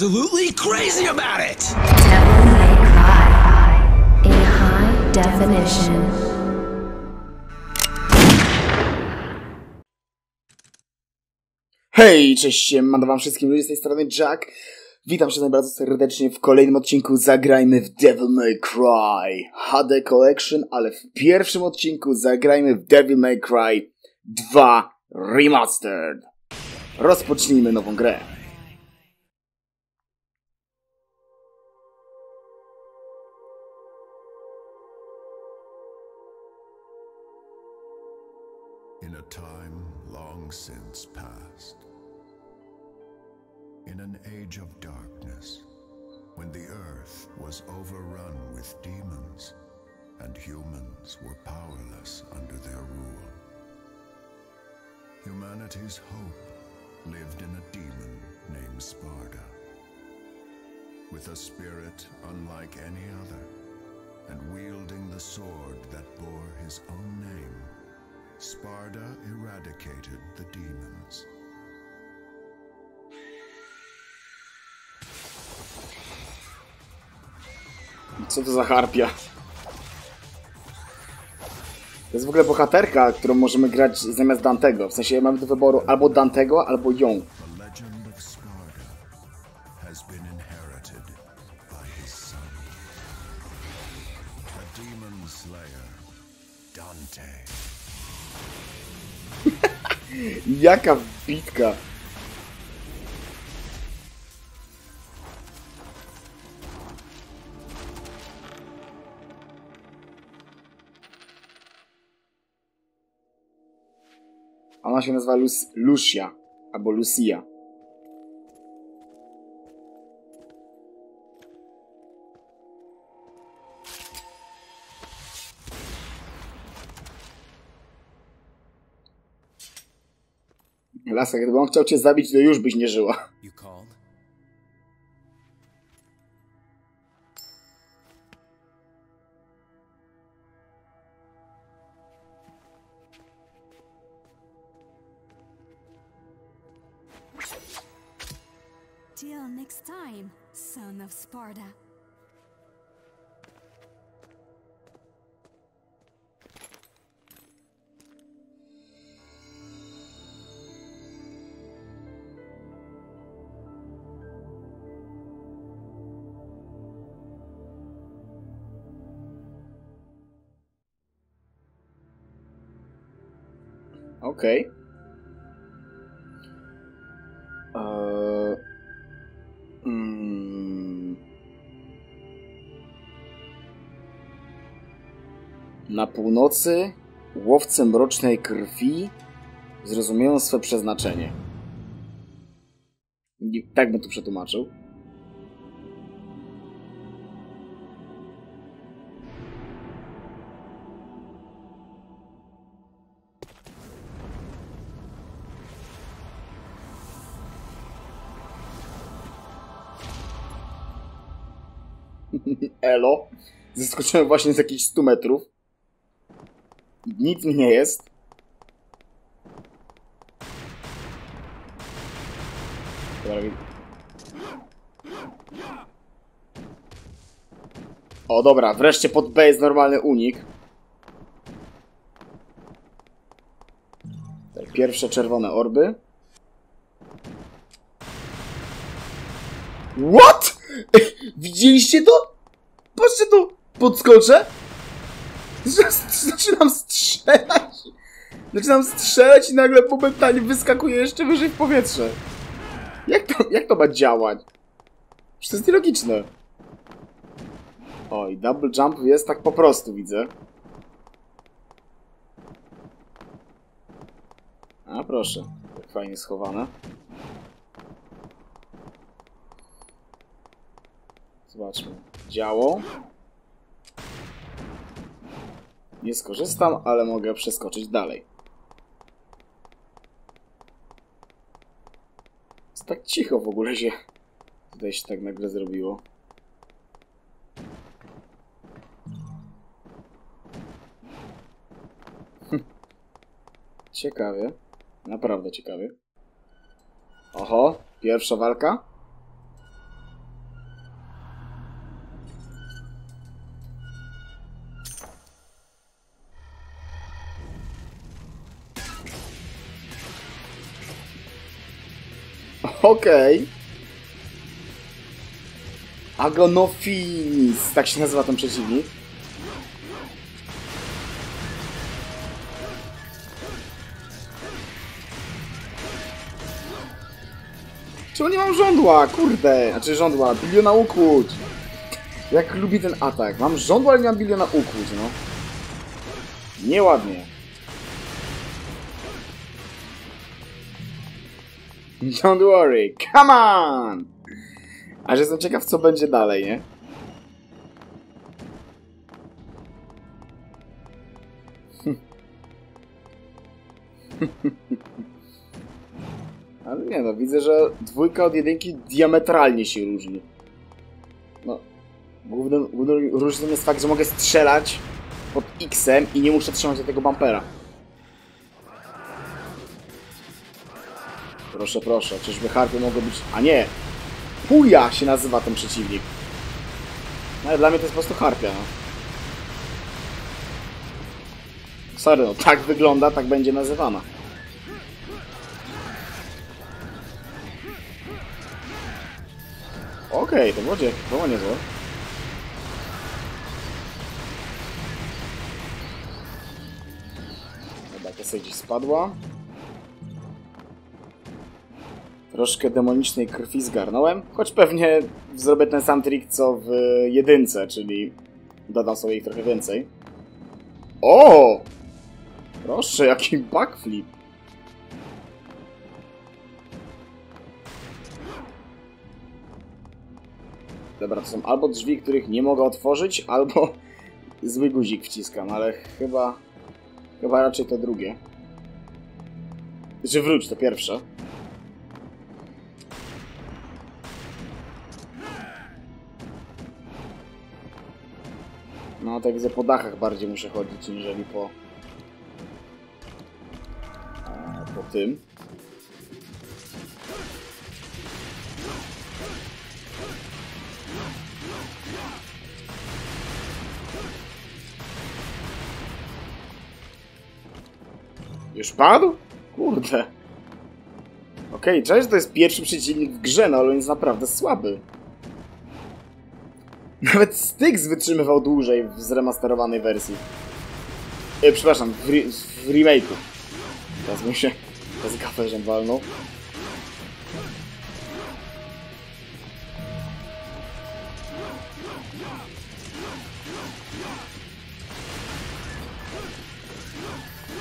absolutely crazy about it! Devil May Cry in high definition. Hej, cześć, siemano wam wszystkim ludzie z tej strony Jack. Witam się bardzo serdecznie w kolejnym odcinku Zagrajmy w Devil May Cry HD Collection, ale w pierwszym odcinku zagrajmy w Devil May Cry 2 Remastered. Rozpocznijmy nową grę. In an age of darkness, when the earth was overrun with demons and humans were powerless under their rule. Humanity's hope lived in a demon named Sparda. With a spirit unlike any other, and wielding the sword that bore his own name, Sparda eradicated the demons. Co to za harpia? To jest w ogóle bohaterka, którą możemy grać zamiast Dantego. W sensie mamy do wyboru albo Dantego, albo ją. The legend Ona się nazywa Lus Lucia, albo Lucia. Laska, gdyby on chciał cię zabić, to już byś nie żyła. You Sparta. Okej. Północy łowcy mrocznej krwi zrozumieją swe przeznaczenie. Nie- Tak bym to przetłumaczył. Elo. Zeskoczyłem właśnie z jakichś 100 metrów. Nic mi nie jest. O dobra, wreszcie pod B jest normalny unik. Tak, Pierwsze czerwone orby. What? Widzieliście to? Patrzcie tu! Podskoczę! Zaczynam strzelać! Zaczynam strzelać i nagle momentalnie wyskakuje jeszcze wyżej w powietrze. Jak to, jak to ma działać? Przecież to jest nielogiczne. Oj, double jump jest tak po prostu, widzę. A proszę, jak fajnie schowane. Zobaczmy. Działo. Nie skorzystam, ale mogę przeskoczyć dalej. Jest tak cicho w ogóle się tutaj się tak nagle zrobiło. Hm. Ciekawie. Naprawdę ciekawie. Oho, pierwsza walka. Okej. Agonofinis, tak się nazywa ten przeciwnik. Czemu nie mam żądła? Kurde. Znaczy żądła, biliona ukłuć. Jak lubi ten atak. Mam żądła, ale nie mam biliona ukłuć, no. Nieładnie. Don't worry, come on! Aż jestem ciekaw, co będzie dalej, nie? Ale nie no, widzę, że dwójka od jedynki diametralnie się różni. No, głównym, główną różnicą jest fakt, że mogę strzelać pod X-em i nie muszę trzymać do tego bumpera. Proszę, proszę, czyżby harpy mogą być... A nie! Puja się nazywa ten przeciwnik. No ale dla mnie to jest po prostu harpia, no. Sorry, no tak wygląda, tak będzie nazywana. Okej, to było, to było niezłe. Dobra, to sobie gdzieś spadła. Troszkę demonicznej krwi zgarnąłem, choć pewnie zrobię ten sam trik co w jedynce, czyli dodam sobie ich trochę więcej. O! Proszę, jaki backflip. Dobra, to są albo drzwi, których nie mogę otworzyć, albo zły guzik wciskam, ale chyba... Chyba raczej to drugie. Czy wróć, to pierwsze. No, tak widzę, po dachach bardziej muszę chodzić, niżeli po... po tym. Już padł? Kurde. Okej, okay, to jest pierwszy przeciwnik w grze, no ale on jest naprawdę słaby. Nawet Styx wytrzymywał dłużej w zremasterowanej wersji. E, przepraszam, w, re w remake'u. Teraz mu się z gaferzem walnął.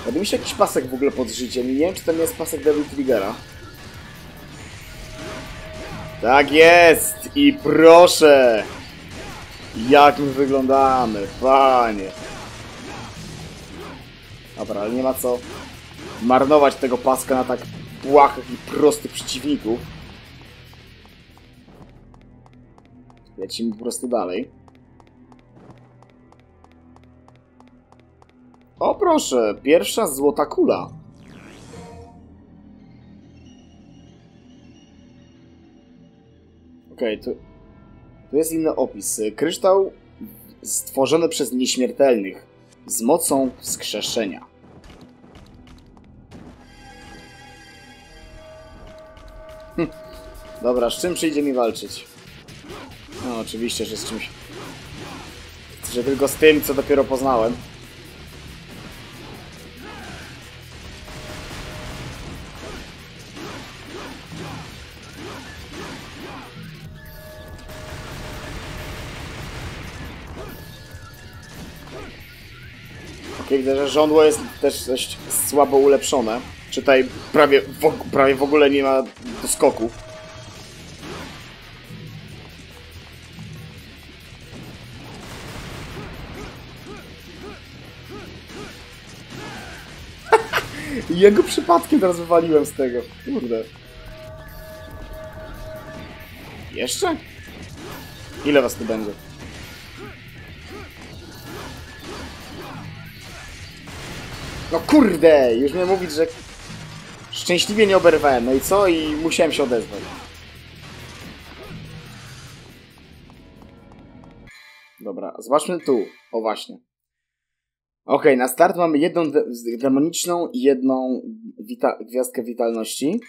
Robi mi się jakiś pasek w ogóle pod życiem nie wiem, czy to nie jest pasek Devil Triggera. Tak jest! I proszę! Jak my wyglądamy, panie! Dobra, ale nie ma co marnować tego paska na tak błahych i prostych przeciwników. Lecimy po prostu dalej. O proszę, pierwsza złota kula. Okej, okay, tu, tu jest inny opis. Kryształ stworzony przez nieśmiertelnych z mocą wskrzeszenia. Hm. Dobra, z czym przyjdzie mi walczyć? No oczywiście, że z czymś... Że tylko z tym, co dopiero poznałem. Żądło jest też dość słabo ulepszone. Czytaj, prawie w, prawie w ogóle nie ma doskoku. Jego przypadkiem teraz wywaliłem z tego. Kurde. Jeszcze? Ile was tu będzie? No kurde, już miałem mówić, że szczęśliwie nie oberwałem. No i co? I musiałem się odezwać. Dobra, zobaczmy tu. O właśnie. Ok, na start mamy jedną de demoniczną i jedną wita gwiazdkę witalności.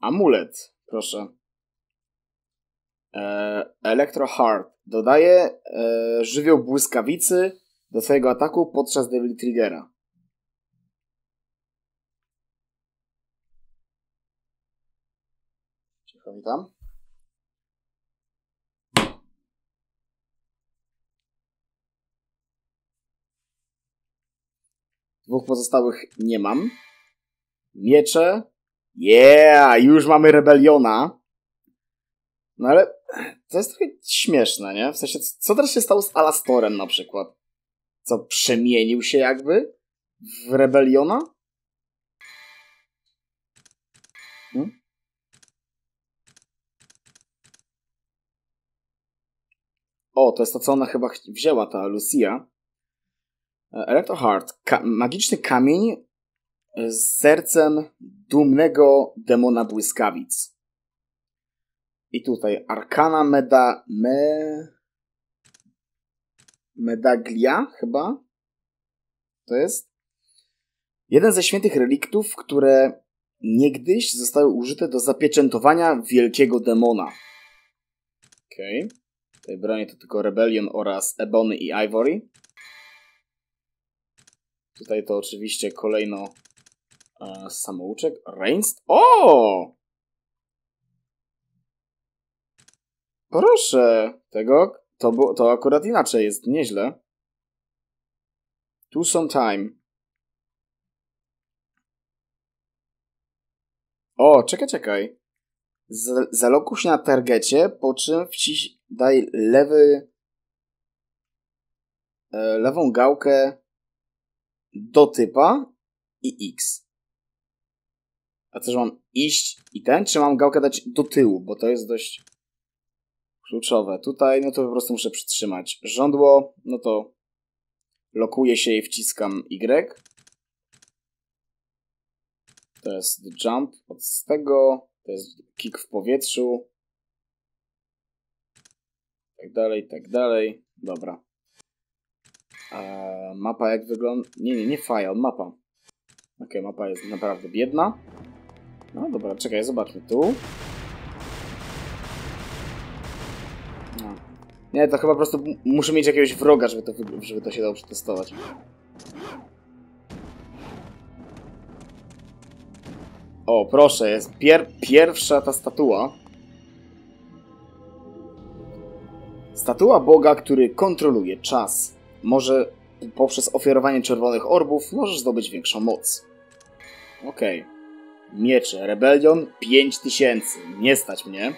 Amulet, proszę. E, Electro Heart. Dodaje żywioł błyskawicy do twojego ataku podczas Devil Triggera. Cicho witam. Dwóch pozostałych nie mam. Miecze. Yeah! Już mamy Rebeliona. No ale to jest trochę śmieszne, nie? W sensie, co teraz się stało z Alastorem na przykład? Co, przemienił się jakby w Rebeliona? Hmm? O, to jest to, co ona chyba ch- wzięła, ta Lucia. E, Electro Heart. Ka- magiczny kamień z sercem dumnego demona błyskawic. I tutaj Arkana Meda... Me... Medaglia chyba? To jest? Jeden ze świętych reliktów, które niegdyś zostały użyte do zapieczętowania wielkiego demona. Okej. Okay. Tej broni to tylko Rebellion oraz Ebony i Ivory. Tutaj to oczywiście kolejno e, samouczek. Reinst. O! Proszę, tego, to, bu- to akurat inaczej jest, nieźle. To some time. O, czekaj, czekaj. Z- zalokuj się na targecie, po czym wciś daj lewy e, lewą gałkę do typa i X. A że mam iść i ten, czy mam gałkę dać do tyłu, bo to jest dość kluczowe. Tutaj, no to po prostu muszę przytrzymać żądło, no to lokuję się i wciskam Y. To jest jump od tego, to jest kick w powietrzu. Tak dalej, tak dalej. Dobra. Eee, mapa jak wygląda? Nie, nie, nie file, mapa. Ok, mapa jest naprawdę biedna. No dobra, czekaj, zobaczmy tu. Nie, to chyba po prostu muszę mieć jakiegoś wroga, żeby to, żeby to się dało przetestować. O, proszę, jest pier pierwsza ta statua. Statua Boga, który kontroluje czas. Może poprzez ofiarowanie czerwonych orbów możesz zdobyć większą moc. Okej. Miecze. Rebellion 5000. Nie stać mnie.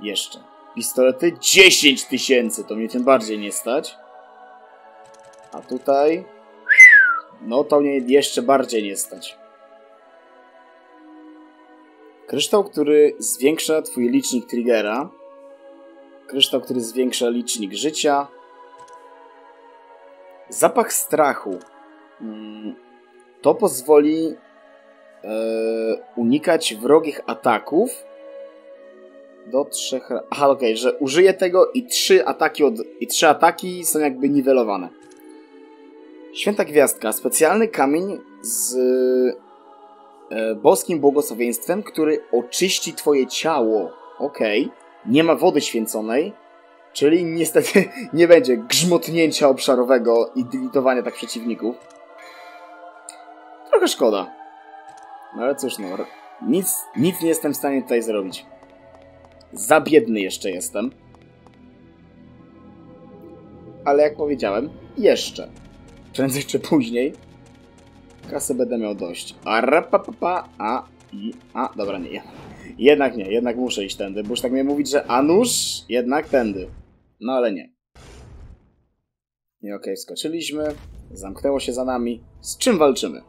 Jeszcze. Pistolety 10 tysięcy. To mnie tym bardziej nie stać. A tutaj... No to mnie jeszcze bardziej nie stać. Kryształ, który zwiększa twój licznik triggera. Kryształ, który zwiększa licznik życia. Zapach strachu. Mm, To pozwoli e, unikać wrogich ataków do trzech. ra- Aha, okej, że użyję tego i trzy ataki od... i trzy ataki są jakby niwelowane. Święta Gwiazdka. Specjalny kamień z e, boskim błogosławieństwem, który oczyści twoje ciało. Okej. Nie ma wody święconej, czyli niestety nie będzie grzmotnięcia obszarowego i delitowania tak przeciwników. Trochę szkoda. No ale cóż, no. Nic, nic nie jestem w stanie tutaj zrobić. Za biedny jeszcze jestem. Ale jak powiedziałem, jeszcze. Prędzej czy później. Kasy będę miał dość. A rapapapa, a i a, dobra, nie. Jednak nie, jednak muszę iść tędy, bo już tak mnie mówić, że a nuż, jednak tędy. No ale nie. I okej, skoczyliśmy. Zamknęło się za nami. Z czym walczymy?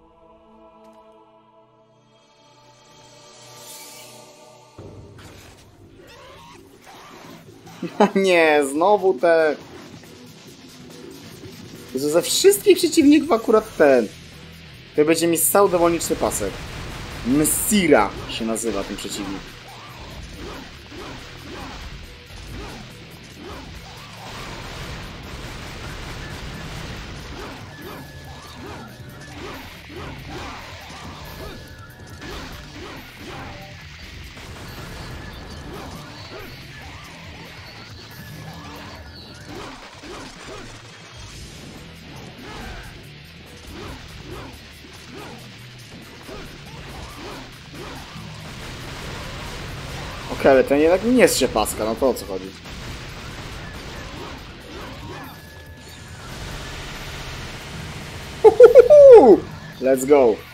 nie, znowu te... Jezu, ze wszystkich przeciwników akurat ten. To będzie mi ssał demoniczny pasek. Messira się nazywa ten przeciwnik. Okej, ale ten jednak nie jest siepaska, no to o co chodzi? Let's go!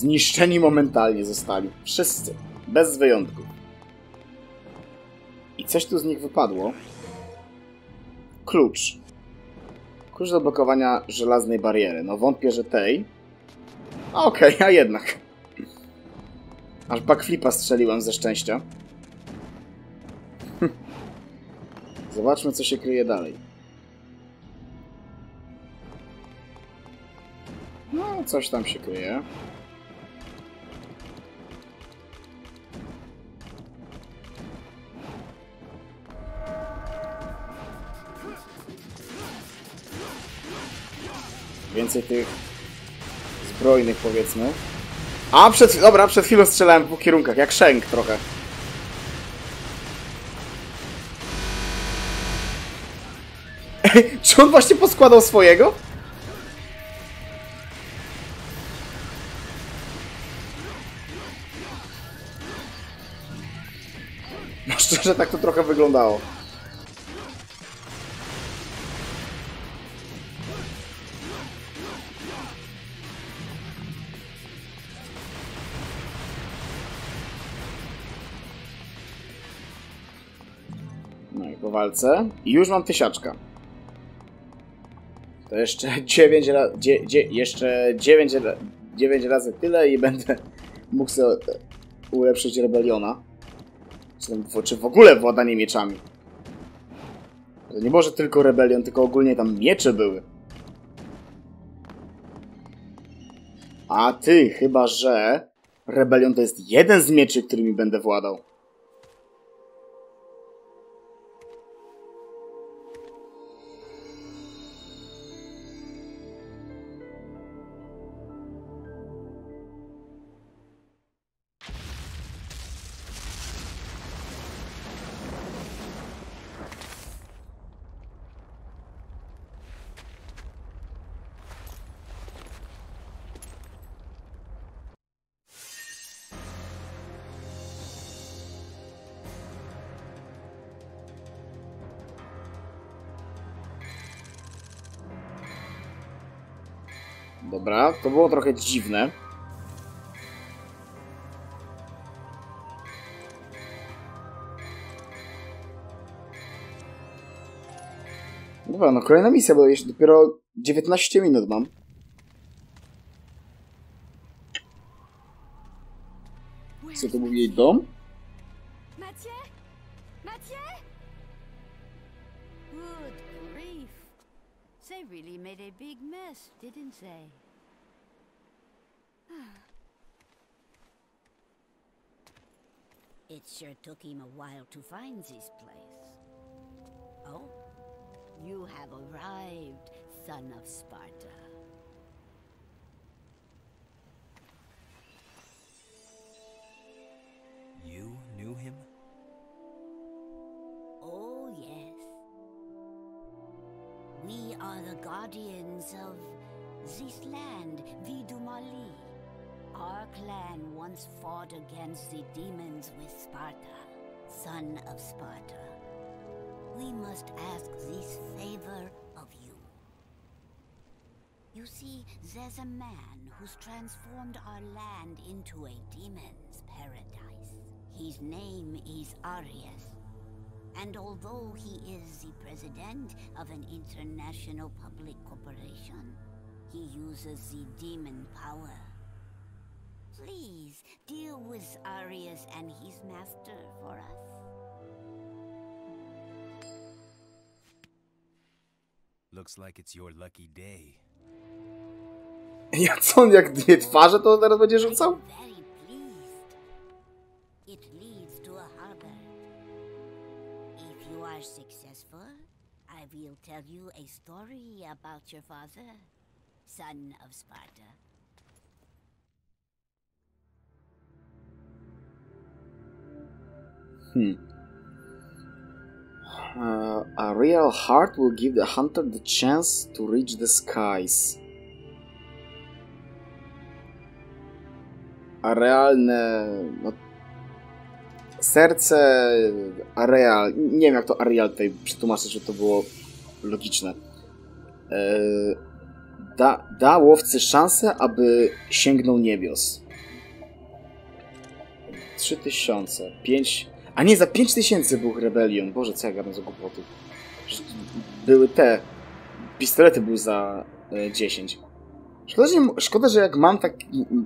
Zniszczeni momentalnie zostali. Wszyscy. Bez wyjątku. I coś tu z nich wypadło. Klucz. Klucz do blokowania żelaznej bariery. No wątpię, że tej. Okej, a jednak. Aż backflipa strzeliłem ze szczęścia. Hm. Zobaczmy, co się kryje dalej. No, coś tam się kryje. Tych zbrojnych, powiedzmy. A, przed, dobra, przed chwilą strzelałem w dwóch kierunkach, jak Shenk trochę. Czy on właśnie poskładał swojego? No szczerze, tak to trochę wyglądało. Walce. I już mam tysiaczka. To jeszcze 9 razy. Dzie, dzie, jeszcze 9, ra- 9 razy tyle i będę mógł sobie ulepszyć rebeliona. Czy, czy w ogóle władanie mieczami. To nie może tylko rebelion, tylko ogólnie tam miecze były. A ty, chyba że rebelion to jest jeden z mieczy, którymi będę władał. To było trochę dziwne. Dobra, no kolejna misja, bo jeszcze dopiero 19 minut mam. Co to był jej dom? Really made a big mess, didn't they? it sure took him a while to find this place. Oh, you have arrived, son of Sparta. You knew him? Oh, yes. We are the guardians of this land, Vidumali. Our clan once fought against the demons with Sparta, son of Sparta. We must ask this favor of you. You see, there's a man who's transformed our land into a demon's paradise. His name is Arius. And although he is the president of an international public corporation, he uses the demon power. Please deal with Arius and his master for us. Looks like it's your lucky day. Ja co on jak dwie twarze to teraz będzie rzucał? Very pleased. It leads to a harbor. If you are successful, I will tell you a story about your father, son of Sparta. Hmm. Uh, a real heart will give the hunter the chance to reach the skies. A realne. No, serce. Areal. Nie wiem, jak to Arial tutaj przetłumaczyć, żeby to było logiczne. E, da, da łowcy szansę, aby sięgnął niebios. 3000. 5. A nie, za 5000 był Rebellion. Boże, co ja gadam za głupoty. Były te. Pistolety były za e, 10. Szkoda, że, szkoda, że jak mam tak.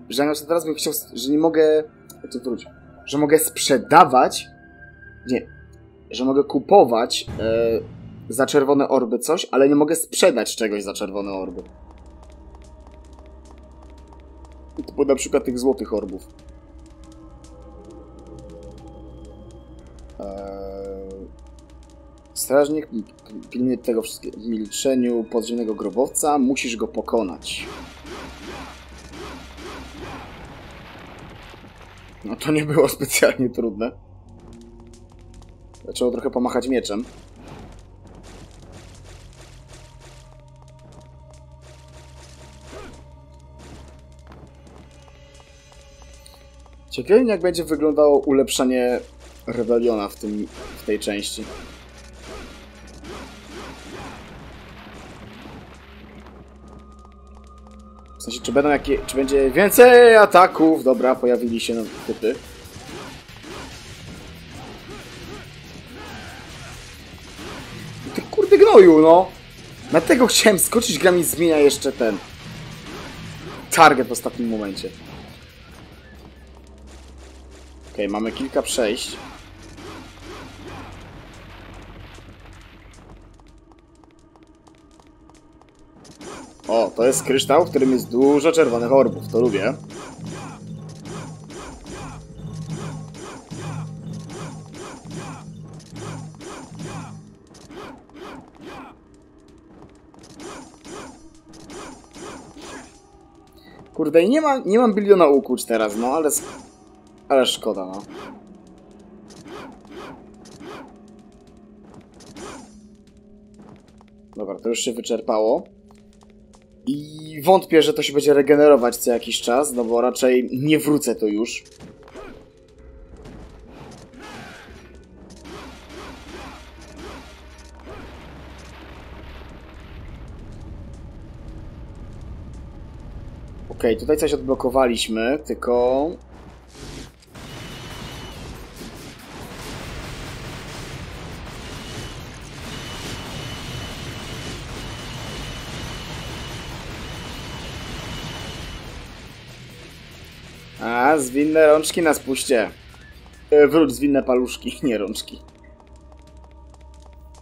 Że teraz bym chciał. Że nie mogę. Czy wróć? Że mogę sprzedawać. Nie. Że mogę kupować e, za czerwone orby coś, ale nie mogę sprzedać czegoś za czerwone orby. Typu na przykład tych złotych orbów. Strażnik p- p- pilnuje tego wszystkiego. Milczeniu podziemnego grobowca musisz go pokonać. No to nie było specjalnie trudne. Zaczęło trochę pomachać mieczem. Ciekawe jak będzie wyglądało ulepszenie Rebeliona w, tym, w tej części. Sensie, czy będą jakie, czy będzie więcej ataków? Dobra, pojawili się nowe typy. Ty kurde gnoju, no! Na tego chciałem skoczyć, gra mi zmienia jeszcze ten... Target w ostatnim momencie. Okej, mamy kilka przejść. O, to jest kryształ, w którym jest dużo czerwonych orbów, to lubię. Kurde, i nie, ma, nie mam biliona ukuć teraz, no ale... Ale szkoda, no. Dobra, to już się wyczerpało. I wątpię, że to się będzie regenerować co jakiś czas, no bo raczej nie wrócę to już. Okej, tutaj coś odblokowaliśmy, tylko... Zwinne rączki na spuście. E, wróć, zwinne paluszki, nie rączki.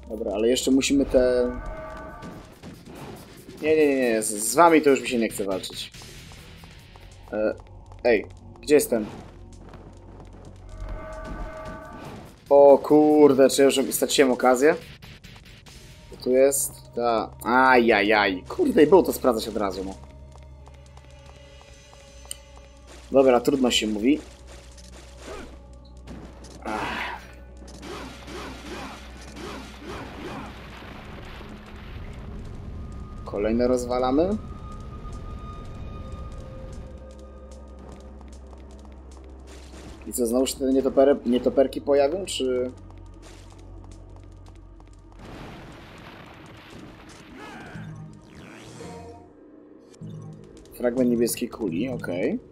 Dobra, ale jeszcze musimy te... Nie, nie, nie, nie, z, z wami to już mi się nie chce walczyć. E, ej, gdzie jestem? O kurde, czy ja już straciłem okazję? Tu jest? Ta... Ajajaj. Kurde, i było to sprawdzać od razu, no. Dobra, trudno się mówi. Kolejne rozwalamy. I co, znowu się te nietopery, nietoperki pojawią, czy... Fragment niebieskiej kuli, okej.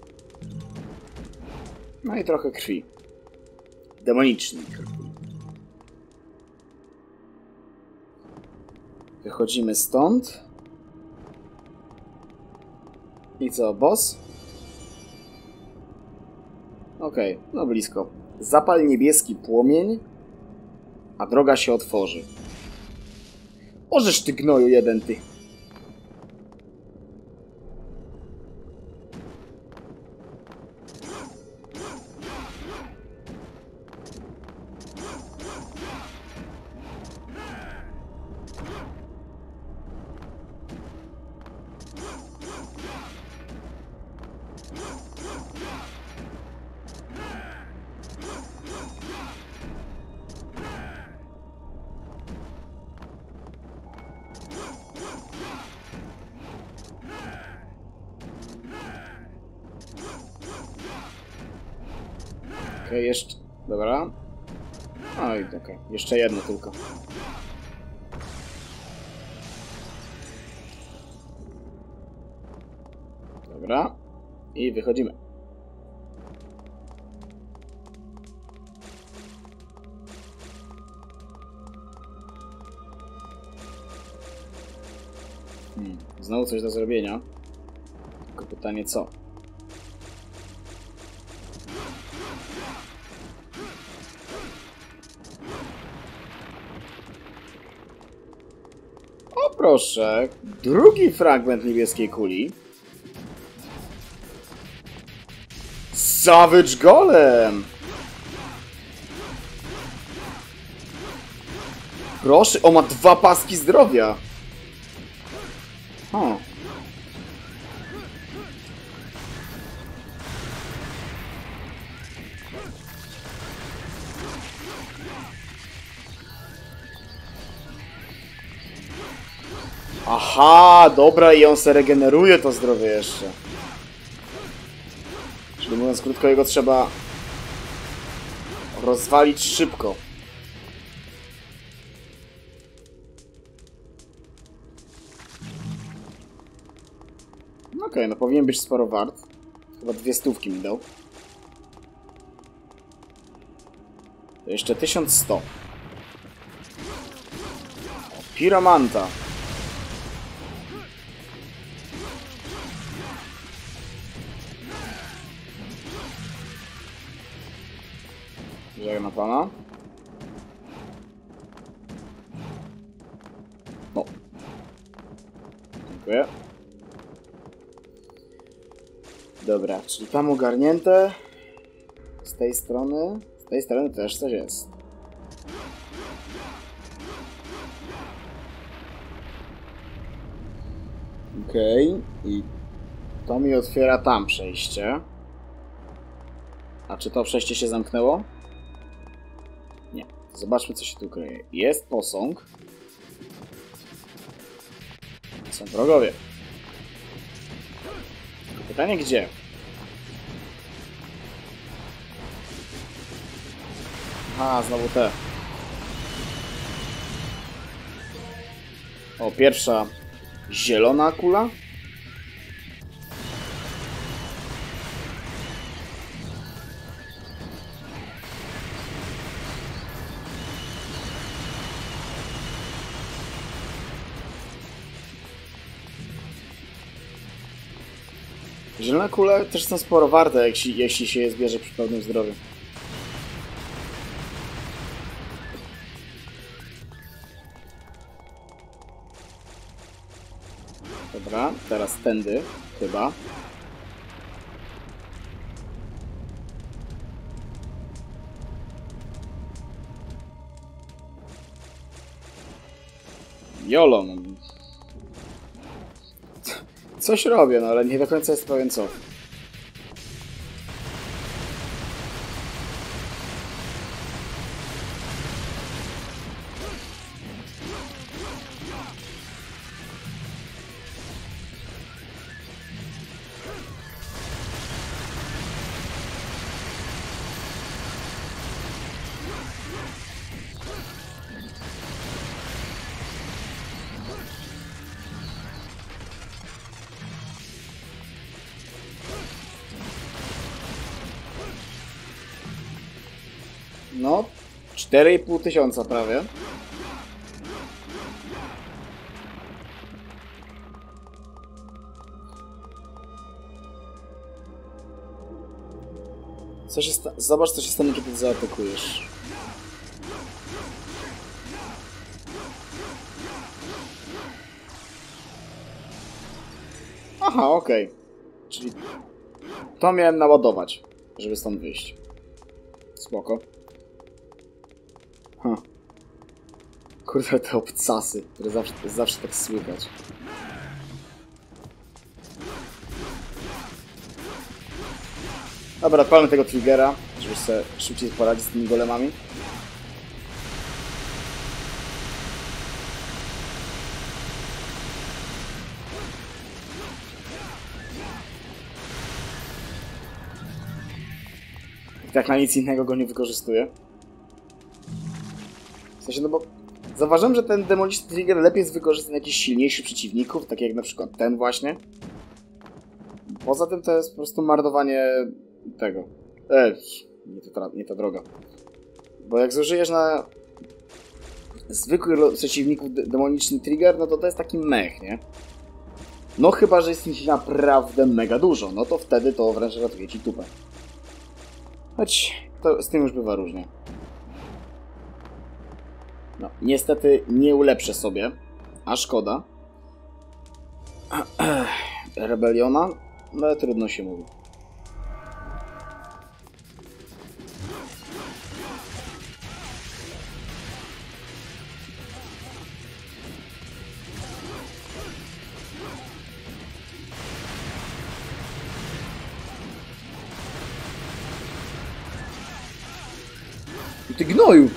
No i trochę krwi. Demonicznej krwi. Wychodzimy stąd. I co, boss? Okej, no blisko. Zapal niebieski płomień, a droga się otworzy. Ożeż ty gnoju jeden, ty. Okej, jeszcze... Dobra. Oj, okej. Jeszcze jedno tylko. Dobra. I wychodzimy. Hmm. Znowu coś do zrobienia. Tylko pytanie co? Proszę, drugi fragment niebieskiej kuli. Savage Golem! Proszę, o ma dwa paski zdrowia. Aha, dobra, i on se regeneruje to zdrowie jeszcze. Czyli mówiąc krótko, jego trzeba rozwalić szybko. Okej, no powinien być sporo wart. Chyba dwie stówki mi dał. To jeszcze 1100. O, Pana. O. Dziękuję. Dobra, czyli tam ogarnięte. Z tej strony. Z tej strony też coś jest. Okej. I to mi otwiera tam przejście. A czy to przejście się zamknęło? Zobaczmy, co się tu kryje. Jest posąg. Są wrogowie. Pytanie gdzie? Aha, znowu te. O, pierwsza zielona kula. Zielone kule też są sporo warte, jeśli, jeśli się je zbierze przy pełnym zdrowiu. Dobra, teraz tędy, chyba. Jolo, no. Coś robię, no ale nie do końca jest pewien co. No, 4,5 tysiąca prawie. Co się Zobacz, co się stanie, kiedy zaatakujesz. Aha, okej. Czyli to miałem naładować, żeby stąd wyjść. Spoko. Ha. Kurde, te obcasy, które zawsze, zawsze tak słychać. Dobra, odpalmy tego triggera, żeby sobie szybciej poradzić z tymi golemami. I tak na nic innego go nie wykorzystuję. Sensie, no bo zauważyłem, że ten Demolition Trigger lepiej jest wykorzystany jakichś silniejszych przeciwników, tak jak na przykład ten właśnie. Poza tym to jest po prostu marnowanie tego. E, nie, tra- nie ta droga. Bo jak zużyjesz na zwykłych przeciwników de- demoniczny trigger, no to to jest taki mech, nie? No chyba, że jest ich naprawdę mega dużo, no to wtedy to wręcz ratuje ci tupę. Choć to z tym już bywa różnie. No, niestety nie ulepszę sobie, a szkoda. Rebeliona? No trudno się mówi. Ty gnoju!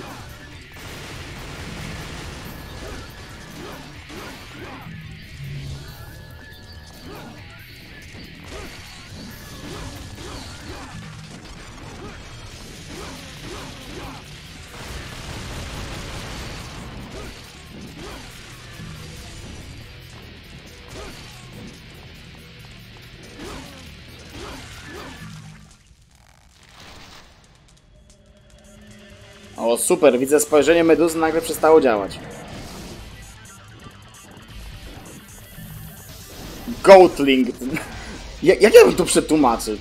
O, super, widzę spojrzenie meduzy nagle przestało działać. Goatling. Jak, jak ja bym to przetłumaczył?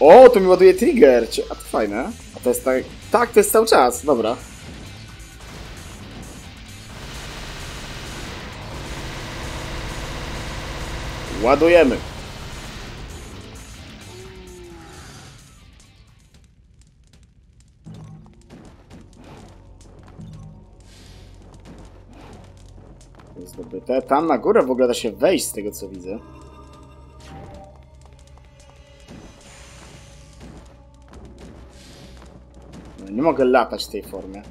O, to mi ładuje trigger. A to fajne. A to jest tak... Tak, to jest cały czas. Dobra. Ładujemy. Zdobyte. Tam na górę w ogóle da się wejść z tego co widzę. No, nie mogę latać w tej formie.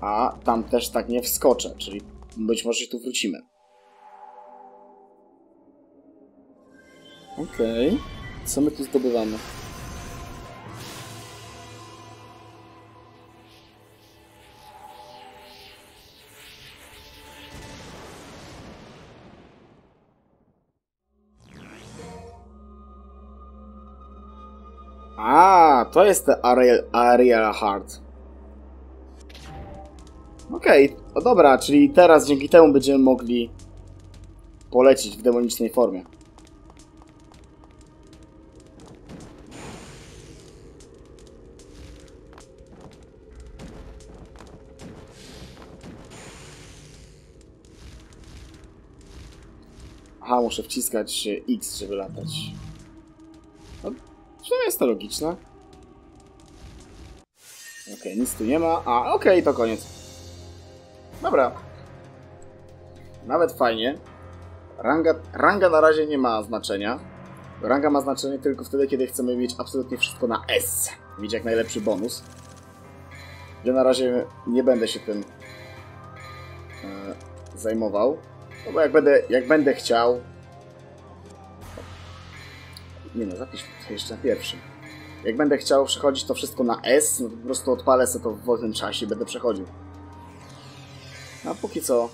A tam też tak nie wskoczę, czyli być może tu wrócimy. Okej. Co my tu zdobywamy? A, to jest Ariel, Ariel Heart. Okej, no dobra, czyli teraz dzięki temu będziemy mogli polecić w demonicznej formie. Muszę wciskać X, żeby latać. No, to jest to logiczne. Okej, nic tu nie ma. A, okej, to koniec. Dobra. Nawet fajnie. Ranga, ranga na razie nie ma znaczenia. Ranga ma znaczenie tylko wtedy, kiedy chcemy mieć absolutnie wszystko na S. Mieć jak najlepszy bonus. Ja na razie nie będę się tym e, zajmował. No bo jak będę, jak będę chciał... Nie no, zapisz to jeszcze na pierwszym. Jak będę chciał przechodzić to wszystko na S, no to po prostu odpalę sobie to w wolnym czasie i będę przechodził. A póki co...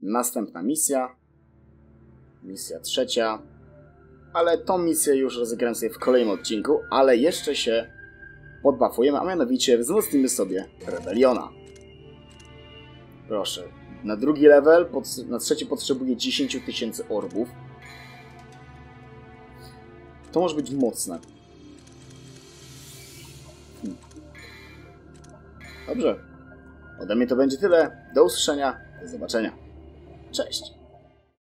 Następna misja. Misja trzecia. Ale tą misję już rozegram sobie w kolejnym odcinku, ale jeszcze się podbafujemy, a mianowicie wzmocnimy sobie Rebeliona. Proszę. Na drugi level, na trzeci potrzebuję 10 tysięcy orbów. To może być mocne. Hmm. Dobrze. Ode mnie to będzie tyle. Do usłyszenia. Do zobaczenia. Cześć.